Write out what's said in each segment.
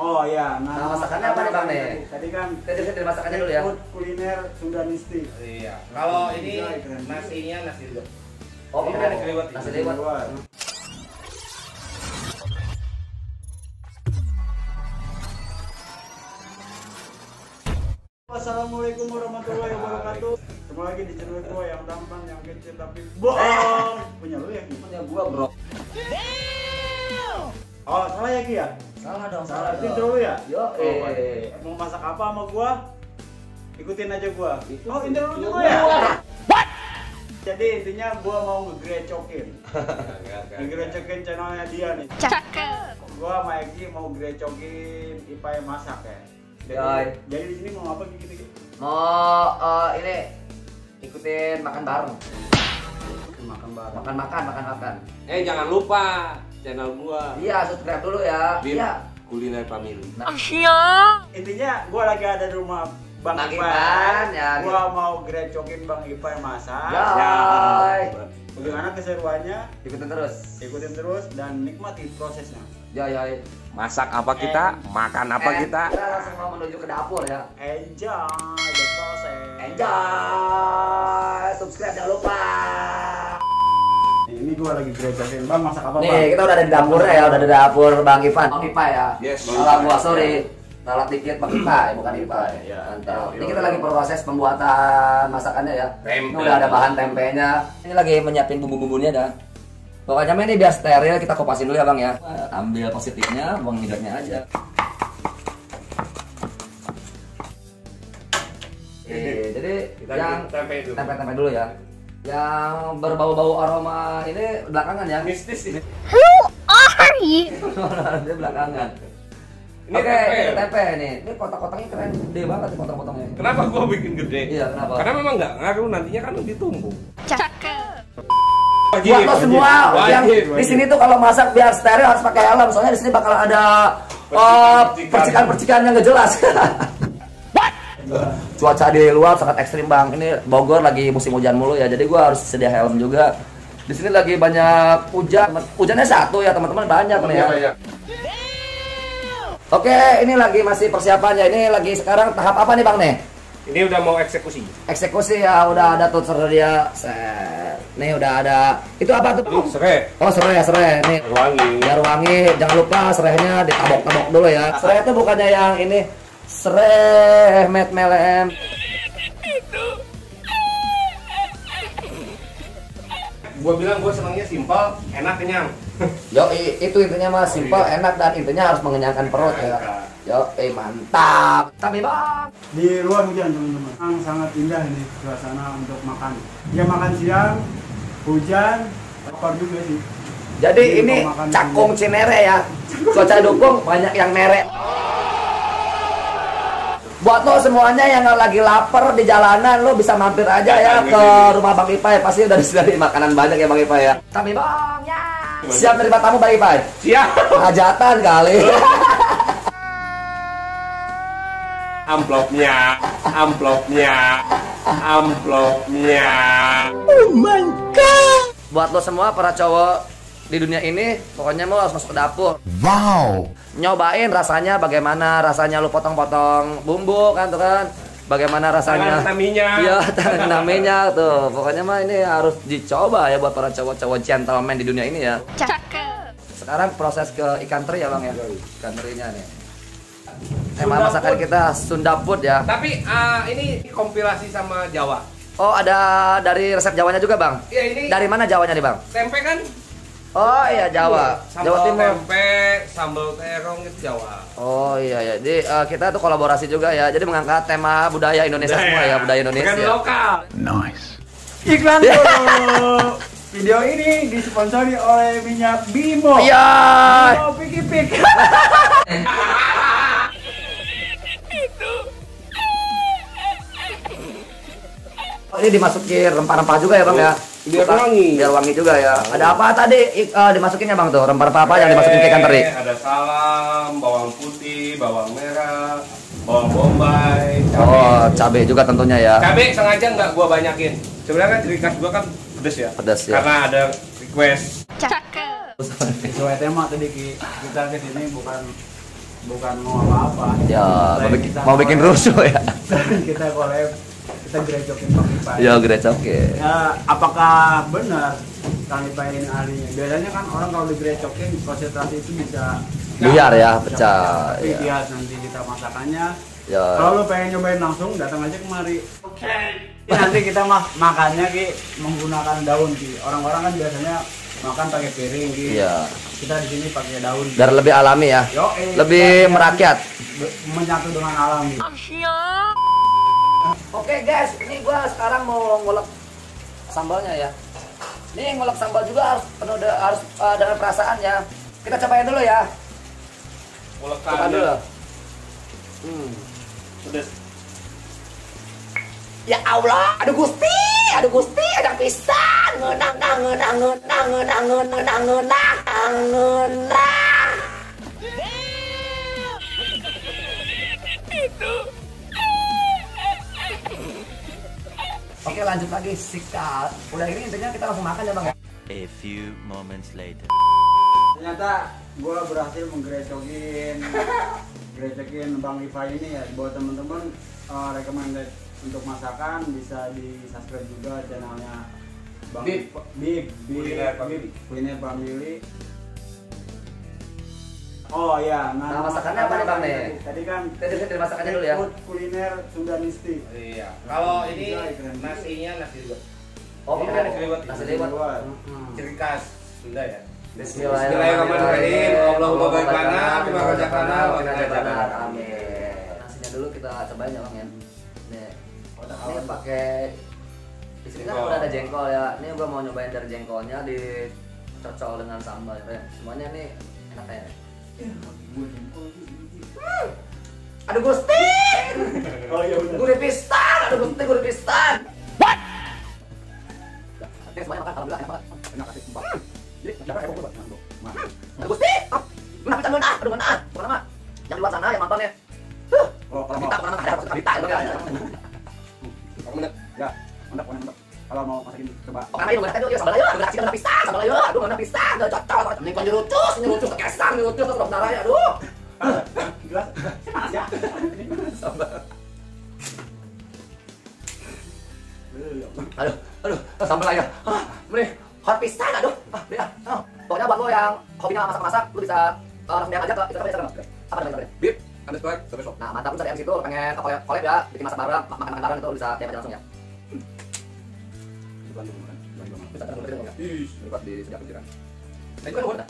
Oh iya, Nah, masakannya apa nih, Bang, nih? Tadi kan Kita dari masakannya dulu ya. food kuliner Sundanisti. Iya. Kalau ini nasinya nasi liwet. Oh, Ini nasi liwet. Nasi liwet. Assalamualaikum warahmatullahi wabarakatuh. Kembali lagi di channel gua yang tampan, yang kecil tapi bohong. Punya lu ya? Punya gua, Bro. Oh salah ya Ki ya? Salah dong, Salah. Itu intro lu ya? Yo, Oh, eh. Mau masak apa sama gua? Ikutin aja gua. Itu Oh intro lu juga ya? Jadi intinya gua mau ngegrecokin. Ngegrecokin channelnya dia nih. Cakep. Gua sama Eki mau grecokin Ipa yang masak ya. Jadi, Yoi. jadi di sini mau apa gitu gitu? Mau eh, ini ikutin makan bareng. Makan bareng. Makan makan, makan makan. Eh jangan lupa channel gua. Iya, subscribe dulu ya. Bim Iya. Kuliner Family. Intinya gua lagi ada di rumah Bang, Bang Ipan. Ipan, ya, Gua mau grecokin Bang Ipan yang masak. Yoi. Bagaimana keseruannya? Ikutin terus. Ikutin terus dan nikmati prosesnya. Ya, ya. Masak apa kita? Makan apa Eh, kita? Kita langsung mau menuju ke dapur ya. Enjoy the process. Enjoy. Subscribe jangan lupa. Ini gua lagi grecokin. Bang masak apa, Bang? Nih, kita udah ada di dapur ya, udah ada di dapur Bang Ipan. Bang Ipa ya. Yes, Bang Salah Ipa. gua, sorry. Salah dikit Bang Ipa, ya, bukan Ipa. Ya, Mantap. ya, Ini ya. kita lagi proses pembuatan masakannya ya. Ini Tempe. udah ada bahan tempenya. Ini lagi menyiapin bumbu-bumbunya dah. Pokoknya ini biar steril, kita kupasin dulu ya Bang ya. Ambil positifnya, buang negatifnya aja. Oke, jadi Kita yang tempe dulu. tempe-tempe dulu ya. Yang berbau-bau aroma ini belakangan ya. Mistis ini. Are you? Dia belakangan. Ini Oke, tempe. ini tempe nih. Ini kotak-kotaknya keren, gede banget nih potong-potongnya. Kenapa gua bikin gede? Iya, kenapa? Karena memang nggak ngaruh nantinya kan ditumbuk. Cakep. Buat lo semua yang Wajib, di sini tuh kalau masak biar steril harus pakai helm. Soalnya di sini bakal ada eh, Percikan-percikan. percikan-percikan yang gak jelas. Cuaca di luar sangat ekstrim bang. Ini Bogor lagi musim hujan mulu ya, jadi gua harus sedia helm juga. Di sini lagi banyak hujan. Hujannya satu ya teman-teman banyak nih ya. Iya, iya. Oke, ini lagi masih persiapannya. Ini lagi sekarang tahap apa nih bang nih? Ini udah mau eksekusi. Eksekusi ya udah ada tuh tersedia. Set. Nih udah ada. Itu apa tuh? Ini serai. Oh serai ya serai. Nih Wangi. biar wangi. Jangan lupa serainya ditabok-tabok dulu ya. Serai itu bukannya yang ini serai met melem. Gua bilang gua senangnya simpel, enak kenyang. Yo itu intinya mah simpel, enak dan intinya harus mengenyangkan perut ya. Yo eh mantap. Tapi bang. Di luar hujan teman-teman. Yang sangat indah ini suasana untuk makan. Ya makan siang, hujan, lapar juga sih. Jadi Ini ini cakung cinere ya. Cuaca dukung banyak yang nere. Buat lo semuanya yang lagi lapar di jalanan lo bisa mampir aja ya ke rumah Bang Ipai pasti udah disediain makanan banyak ya Bang Ipai ya. Tapi Bang ya. Siap menerima tamu Bang Ipai. Siap. Hajatan kali. Amplopnya, amplopnya, amplopnya. Buat lo semua para cowok di dunia ini pokoknya mau harus masuk ke dapur. Wow. Nyobain rasanya bagaimana rasanya lo potong-potong bumbu kan tuh kan. Bagaimana rasanya? Tangan taminya. Iya, tangan namanya tuh. Pokoknya mah ini harus dicoba ya buat para cowok-cowok gentleman di dunia ini ya. Cakep. Sekarang proses ke ikan teri ya bang ya. Ikan terinya nih. Tema masakan food. kita Sunda food ya. Tapi ah, ini kompilasi sama Jawa. Oh ada dari resep Jawanya juga bang. Iya ini Dari mana Jawanya nih bang? tempe kan? Oh iya Jawa. Sambal Jawa Timur. tempe, sambal terong itu Jawa. Oh iya ya. Jadi eh, kita tuh kolaborasi juga ya. Jadi mengangkat tema budaya Indonesia semua ya, budaya Bukan Indonesia. lokal. Nice. Iklan dulu. Video ini disponsori oleh minyak Bimo. Iya. Bimo Piki Pik. Oh, ini dimasukin rempah-rempah juga ya bang ya. Biar Bukan- wangi. Biar wangi juga ya. Ada apa tadi eh, dimasukinnya bang tuh? Rempah-rempah apa yang dimasukin ke ikan teri? Eh, Ada salam, bawang putih, bawang merah, bawang bombay, cabai. Oh cabai juga tentunya ya. Cabai sengaja nggak gua banyakin. Sebenarnya kan ciri khas gua kan pedes ya. Pedes ya. Karena ada request. Cakep. Sesuai tema tadi Ki. kita ke sini bukan bukan mau apa-apa. Ya, mau bikin, mau bikin rusuh ya. kita collab, kita grecokin Bang Ipai. Ya, oke. Ya, apakah benar Kang Ipai ini ahlinya? Biasanya kan orang kalau digrecokin konsentrasi itu bisa Buyar ya, pecah, Tapi ya. lihat nanti kita masakannya. Ya. Kalau lo pengen nyobain langsung, datang aja kemari. Oke. Nanti kita mah makannya ki menggunakan daun ki. Orang-orang kan biasanya makan pakai piring ki. Iya. Kita di sini pakai daun. Ki. Biar lebih alami ya. Yo, eh, Lebih merakyat. menyatu dengan alam. Ki. Oke guys, ini gua sekarang mau ngulek sambalnya ya. Ini ngulek sambal juga harus penuh de- harus uh, dengan perasaan ya. Kita cobain dulu ya. Coba Ulekan dulu. ya. Hmm. Pedes. Ya Allah, aduh Gusti, aduh Gusti, ada pisan. Ngenang, nang, ngenang, ngenang, ngenang, ngenang, ngenang, ngenang. Oke lanjut lagi sikat. Udah ini intinya kita langsung makan ya bang ya. A few moments later. Ternyata gue berhasil menggerecokin gerecokin Bang Iva ini ya buat teman-teman uh, recommended untuk masakan bisa di subscribe juga channelnya Bang Bib. Bib Bib Kuliner Bib Family. Oh ya, Nah, masakannya apa nih, Bang, nih? Tadi, tadi kan Kita dari masakannya dulu ya. food kuliner Sundanisti. Iya. Kalau ini Bisa, keren. nasinya nasi liwet. Oh, Ini pakai nasi liwet. nasi liwet. Hmm. Ciri khas Sunda ya. Bismillahirrahmanirrahim. Allahumma barik lana, bima razaqtana, wa qina adzabannar. Amin. Nasinya dulu kita cobain ya bang ya. Nih, ini pakai di sini kan udah ada jengkol ya. Ini gua mau nyobain dari jengkolnya dicocol dengan sambal ya. Semuanya nih enak Aduh Gusti, Oh iya benar. gurih pistan, aduh Gusti gurih pistan. What? Oke semuanya makan, alhamdulillah enak banget. Enak kasih sumpah. Jadi, siapa yang mau coba? Nah, Aduh Gusti, ah, mana pisang ngeun ah, aduh mana ah, bukan nama. Yang di luar sana yang nonton ya. Huh, Oh, kalau kita mau. bukan nama ada maksud kita ya. Kamu. Kalau mau masakin coba. Oh, itu nggak tahu sambal ayo, kasih nggak pisang, sambal ayo, aduh nggak pisang, nggak cocok, mending kau nyerucus, nyerucus ke kesang, nyerucus ke darah ya, aduh. Gelas. Panas ya. Aduh, aduh, sambal aja. Ah, mending hot pisang, aduh. Ah, ah. Ah, Pokoknya buat lo yang hobinya masak-masak, lu bisa eh, langsung DM aja ke Instagram Instagram. Apa namanya? Bib, underscore. Nah, mantap lu cari situ, lu pengen collab collab ya, bikin masak bareng, ma- makan bareng itu bisa DM aja langsung ya. Bisa kan lu ya. Buat di sejak pikiran. Nah, itu kan udah.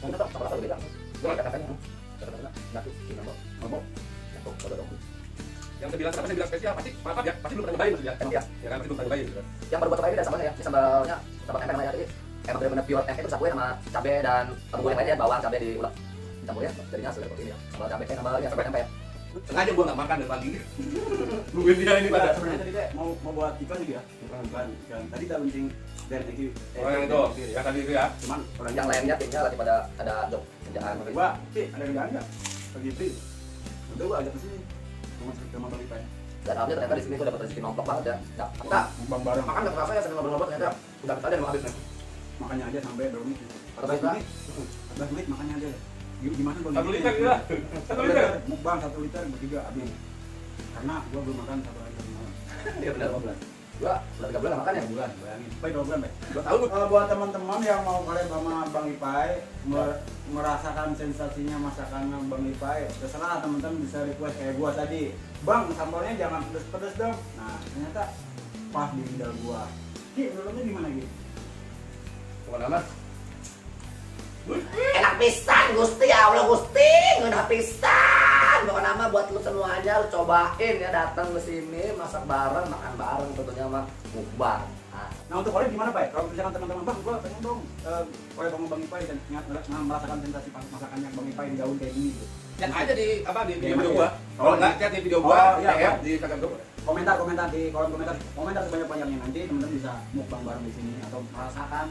Sama rasa beda. Nggak. Kata-kata, nggak tuh, nambah, nambah. Yang saya bilang kenapa saya bilang spesial pasti maaf ya, pasti belum pernah nyobain maksudnya. Iya. Ya kan pasti belum pernah nyobain. gitu kan. yang baru buat ini dan sambalnya ya. Sambalnya sambal tempe namanya jadi emang benar-benar pure tempe itu dicampur sama cabe dan bumbu yang lainnya bawang cabe diulek dicampur ya jadinya seperti ini ya sambal cabe eh sambalnya sambal tempe ya Sengaja gua nggak makan dari pagi. Nungguin dia ini pada. Sebenarnya tadi teh mau mau buat iklan juga ya. Bukan iklan. Tadi kita launching dari Eki. Oh yang itu, ya tadi itu ya. Cuman orang yang lainnya timnya lagi pada ada job kerjaan Gua, Pi, ada kerjaan nggak? Pagi Pi. Udah gua ajak ke sini. Ke motor Ipa ya. dan alhamdulillah ternyata di sini tuh dapat rezeki nomplok banget ya ya kita Bang bareng. makan nggak terasa ya sambil ngobrol-ngobrol ternyata udah kita ada yang mau habis nih Makanya aja sampai berapa menit? Berapa 14 menit, menit. 14 menit makanya aja. Gim- Gimana kalau Satu liter gila. Satu liter. Mukbang satu liter bertiga habis. Karena gua belum makan satu hari dari malam. iya benar bulan. gua udah tiga bulan makan ya bulan, bayangin. Baik dua bulan. Dua tahun. Eh, buat teman-teman yang mau kalian sama Bang Ipai mer- merasakan sensasinya masakannya Bang Ipai terserah teman-teman bisa request kayak gua tadi Bang sambalnya jangan pedes-pedes dong nah ternyata pas di lidah gua Ki, menurutnya gimana Ki? Bukan nama. Enak pisan Gusti ya Allah Gusti enak pisan pokoknya nama buat lu semuanya lu cobain ya datang ke sini masak bareng makan bareng tentunya mah mukbang nah, Nah untuk kalian gimana Pak? Kalau misalkan teman-teman Bang, gua pengen dong eh, kayak Bang Bang Ipai dan ingat nggak merasakan sensasi pas masakannya Bang Ipai di daun kayak gini gitu. Chat aja di apa di Iya, video iya. gua. Kalau Oh, enggak iya. chat di video Oh, gua, iya, DM iya. di Instagram gua. Komentar komentar di kolom komentar komentar sebanyak banyaknya nanti teman-teman bisa mukbang bareng di sini atau merasakan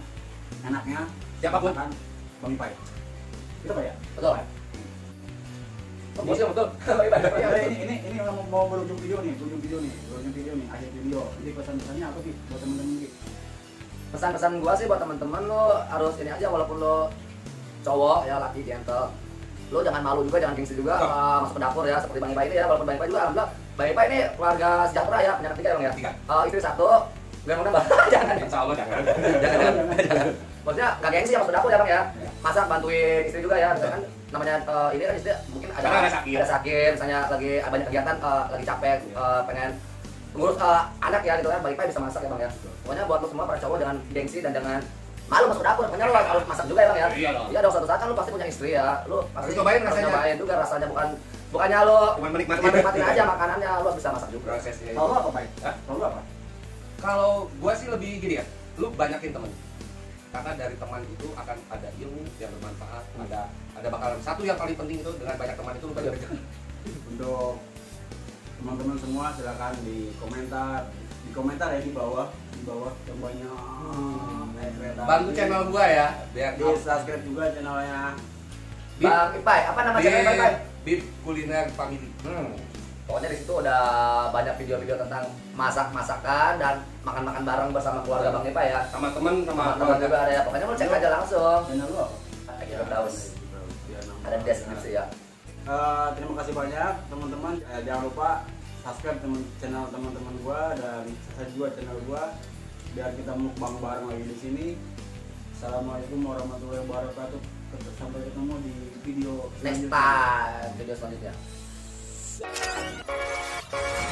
enaknya Siapa pun. masakan Bang Ipai. Itu Pak ya? betul Oh, bosnya betul. Ya, ini ini ini mau mau berujung video nih, berujung video nih, berujung video nih, akhir video. Jadi pesan-pesannya apa sih buat teman-teman Ki? Pesan-pesan gua sih buat teman-teman lo harus ini aja walaupun lo cowok ya laki gentle. Lo jangan malu juga jangan gengsi juga eh, masuk ke dapur ya seperti bang Ipa ini ya walaupun bang Ipa juga alhamdulillah bang Ipa ini keluarga sejahtera ya punya ketiga ya bang ya Tiga. Eh, istri satu gue mau nambah jangan Insya Allah jangan. jangan jangan jangan maksudnya gak gengsi ya masuk dapur ya bang ya masak bantuin istri juga ya misalkan namanya eh, ini kan istri mungkin ada Karena ada sakit. ada sakit misalnya lagi banyak kegiatan eh, lagi capek eh, pengen ngurus eh, anak ya gitu kan Ipa bisa masak ya bang ya pokoknya buat lo semua para cowok jangan gengsi dan jangan malu masuk dapur pokoknya lo harus masak juga ya bang ya Iya dong. iya dong suatu saat kan lo pasti punya istri ya lo pasti Harus cobain rasanya. nyobain juga rasanya bukan bukannya lo Cuma menikmati. cuma aja makanannya lo bisa masak juga Prosesnya. Kalau lu apa, Pak? Hah? Kalau lu apa? Kalau gua sih lebih gini ya, lu banyakin temen. Karena dari teman itu akan ada ilmu yang bermanfaat, ada ada bakalan. Satu yang paling penting itu dengan banyak teman itu lu banyak rezeki. Untuk teman-teman semua silakan di komentar. Di komentar ya di bawah. Di bawah yang banyak kereta. Bantu channel gua ya, biar di subscribe juga channelnya. Bang Ipai apa nama channel Bang Ipai? Bip Kuliner Family. Hmm. Pokoknya di situ udah banyak video-video tentang masak-masakan dan makan-makan bareng bersama keluarga Bang Ipa ya. Sama temen, sama Teman-teman juga ada ya. Pokoknya lo cek aja langsung. channel lu apa? Kita tahu. Ada di deskripsi ya. Eh, terima kasih banyak teman-teman Eh, jangan lupa subscribe temen, channel teman-teman gua dan saya juga channel gua biar kita mukbang bareng lagi di sini Assalamualaikum warahmatullahi wabarakatuh sampai ketemu di video Next selanjutnya. time video selanjutnya. Abraço.